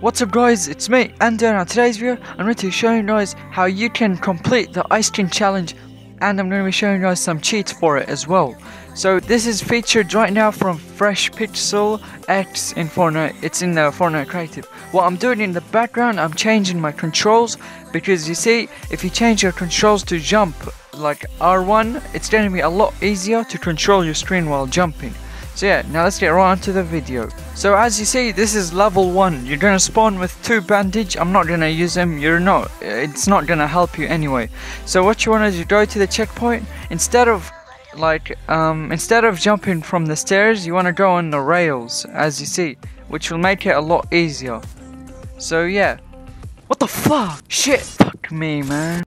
What's up guys, it's me, and in today's video, I'm going to be showing you guys how you can complete the Ice King Challenge, and I'm going to be showing you guys some cheats for it as well. So this is featured right now from Fresh Pixel X in Fortnite, it's in the Fortnite Creative. What I'm doing in the background, I'm changing my controls, because you see, if you change your controls to jump, like R1, it's going to be a lot easier to control your screen while jumping. So yeah, now let's get right onto the video. So as you see, this is level 1. You're gonna spawn with two bandage. I'm not gonna use them. You're not, it's not gonna help you anyway. So what you wanna do, go to the checkpoint. Instead of like, um, instead of jumping from the stairs, you wanna go on the rails, as you see. Which will make it a lot easier. So yeah. What the fuck? Shit, fuck me, man.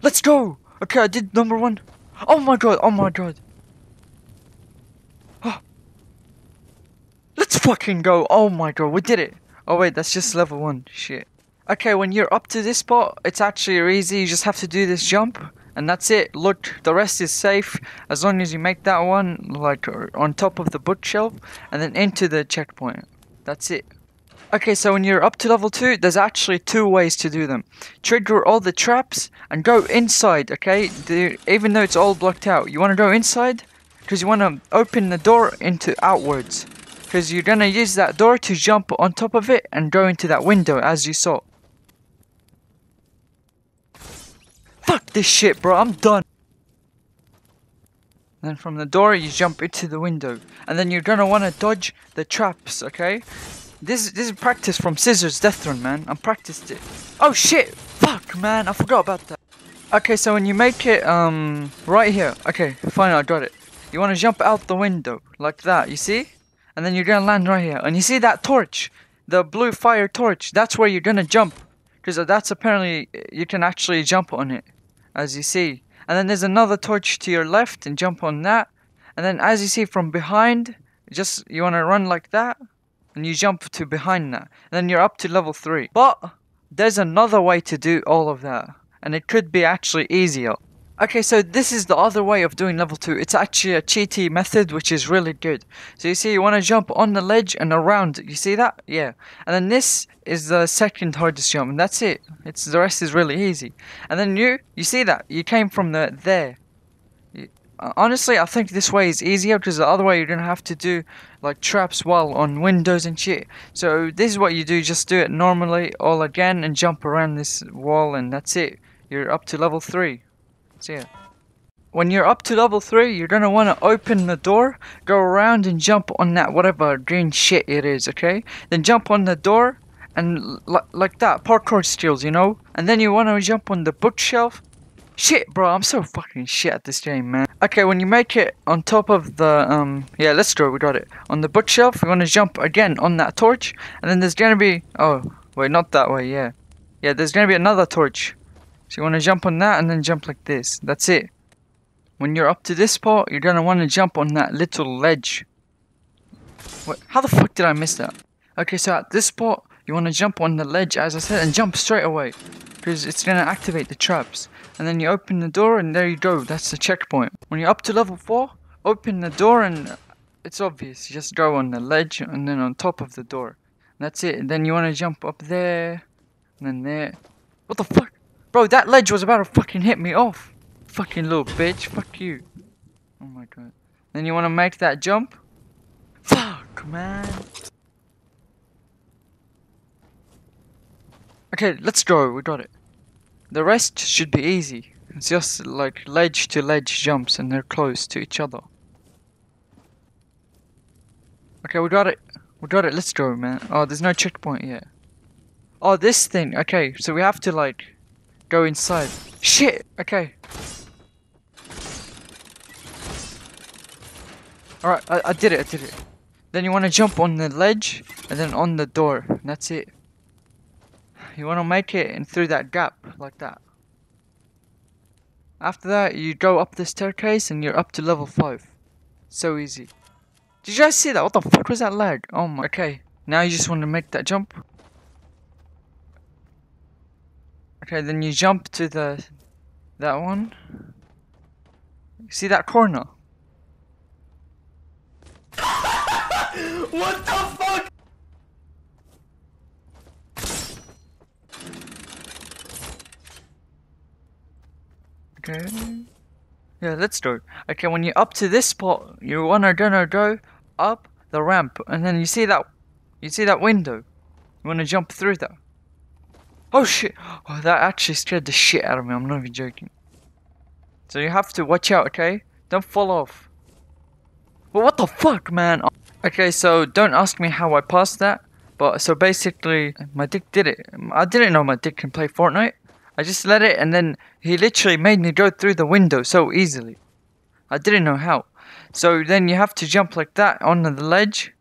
Let's go! Okay, I did number one. Oh my god, oh my god. Let's fucking go. Oh my god, we did it. Oh wait, that's just level 1. Shit. Okay, when you're up to this spot, it's actually easy. You just have to do this jump. And that's it. Look, the rest is safe. As long as you make that one, like, uh, on top of the bookshelf. And then into the checkpoint. That's it. Okay, so when you're up to level 2, there's actually two ways to do them. Trigger all the traps and go inside, okay? The, even though it's all blocked out. You want to go inside? Because you want to open the door into outwards. Because you're gonna use that door to jump on top of it and go into that window as you saw. Fuck this shit, bro. I'm done. Then from the door, you jump into the window. And then you're gonna wanna dodge the traps, okay? This, this is practice from Cizzorz Death Run, man. I practiced it. Oh shit! Fuck, man. I forgot about that. Okay, so when you make it, um, right here. Okay, fine, I got it. You wanna jump out the window, like that, you see? And then you're gonna land right here. And you see that torch, the blue fire torch, that's where you're gonna jump. Because that's apparently, you can actually jump on it, as you see. And then there's another torch to your left and jump on that. And then as you see from behind, just, you wanna run like that. And you jump to behind that. And then you're up to level 3. But, there's another way to do all of that. And it could be actually easier. Okay, so this is the other way of doing level 2. It's actually a cheaty method, which is really good. So you see, you want to jump on the ledge and around. You see that? Yeah. And then this is the second hardest jump, and that's it. It's The rest is really easy. And then you, you see that? You came from the there. Honestly, I think this way is easier, because the other way you're to have to do, like, traps while on windows and shit. So this is what you do. Just do it normally, all again, and jump around this wall, and that's it. You're up to level 3. So yeah. When you're up to level 3, you're gonna wanna open the door, go around and jump on that whatever green shit it is, okay? Then jump on the door, and like that, parkour skills, you know? And then you wanna jump on the bookshelf. Shit, bro, I'm so fucking shit at this game, man. Okay, when you make it on top of the, um, yeah, let's go, we got it. On the bookshelf, you wanna jump again on that torch, and then there's gonna be, oh, wait, not that way, yeah. Yeah, there's gonna be another torch. So you want to jump on that and then jump like this. That's it. When you're up to this part, you're going to want to jump on that little ledge. What? How the fuck did I miss that? Okay, so at this spot, you want to jump on the ledge, as I said, and jump straight away. Because it's going to activate the traps. And then you open the door, and there you go. That's the checkpoint. When you're up to level 4, open the door, and it's obvious. You just go on the ledge, and then on top of the door. That's it. And then you want to jump up there, and then there. What the fuck? Bro, that ledge was about to fucking hit me off. Fucking little bitch. Fuck you. Oh my god. Then you want to make that jump? Fuck, man. Okay, let's go. We got it. The rest should be easy. It's just like ledge to ledge jumps and they're close to each other. Okay, we got it. We got it. Let's go, man. Oh, there's no checkpoint yet. Oh, this thing. Okay, so we have to like Go inside. Shit! Okay. Alright, I, I did it, I did it. Then you want to jump on the ledge, and then on the door. That's it. You want to make it and through that gap, like that. After that, you go up the staircase, and you're up to level 5. So easy. Did you guys see that? What the fuck was that lag? Oh my, okay. Now you just want to make that jump. Okay, then you jump to the that one. See that corner? what the fuck? Okay. Yeah, let's do it. Okay, when you're up to this spot, you wanna gonna go up the ramp, and then you see that, you see that window. You wanna jump through that. Oh shit! Oh, that actually scared the shit out of me. I'm not even joking. So you have to watch out, okay? Don't fall off. Well, what the fuck, man? Okay, so don't ask me how I passed that. But so basically, my dick did it. I didn't know my dick can play Fortnite. I just let it, and then he literally made me go through the window so easily. I didn't know how. So then you have to jump like that onto the ledge,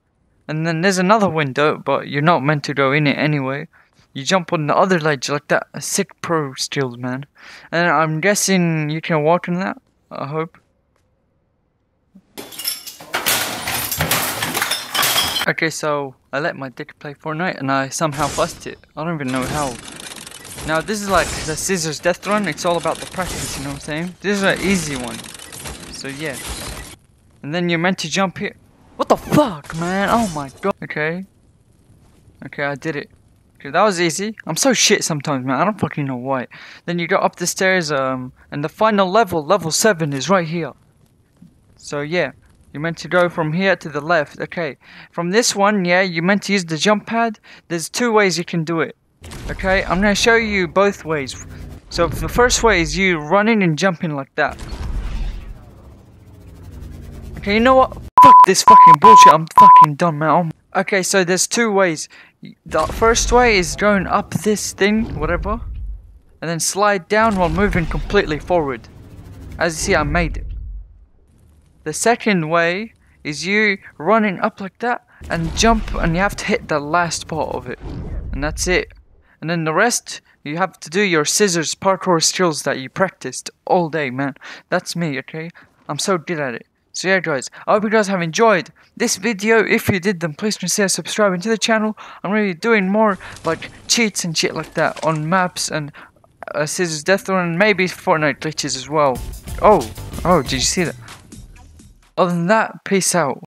and then there's another window, but you're not meant to go in it anyway. You jump on the other ledge like that. Sick pro skills, man. And I'm guessing you can walk on that. I hope. Okay, so I let my dick play Fortnite and I somehow busted it. I don't even know how. Now this is like the Cizzorz death run. It's all about the practice, you know what I'm saying? This is an easy one. So yeah. And then you're meant to jump here. What the fuck, man? Oh my god. Okay. Okay, I did it. Okay, that was easy. I'm so shit sometimes, man. I don't fucking know why. Then you go up the stairs, um, and the final level, level 7, is right here. So yeah. You're meant to go from here to the left. Okay. From this one, yeah, you're meant to use the jump pad. There's two ways you can do it. Okay, I'm gonna show you both ways. So the first way is you running and jumping like that. Okay, you know what? Fuck this fucking bullshit. I'm fucking done, man. Oh okay, so there's two ways. The first way is going up this thing, whatever, and then slide down while moving completely forward. As you see, I made it. The second way is you running up like that and jump and you have to hit the last part of it. And that's it. And then the rest, you have to do your Cizzorz parkour skills that you practiced all day, man. That's me, okay? I'm so good at it. So yeah guys, I hope you guys have enjoyed this video. If you did then please consider subscribing to the channel. I'm really doing more like cheats and shit like that on maps and uh, Cizzorz Death Run and maybe Fortnite glitches as well. Oh, oh, did you see that? Other than that, peace out.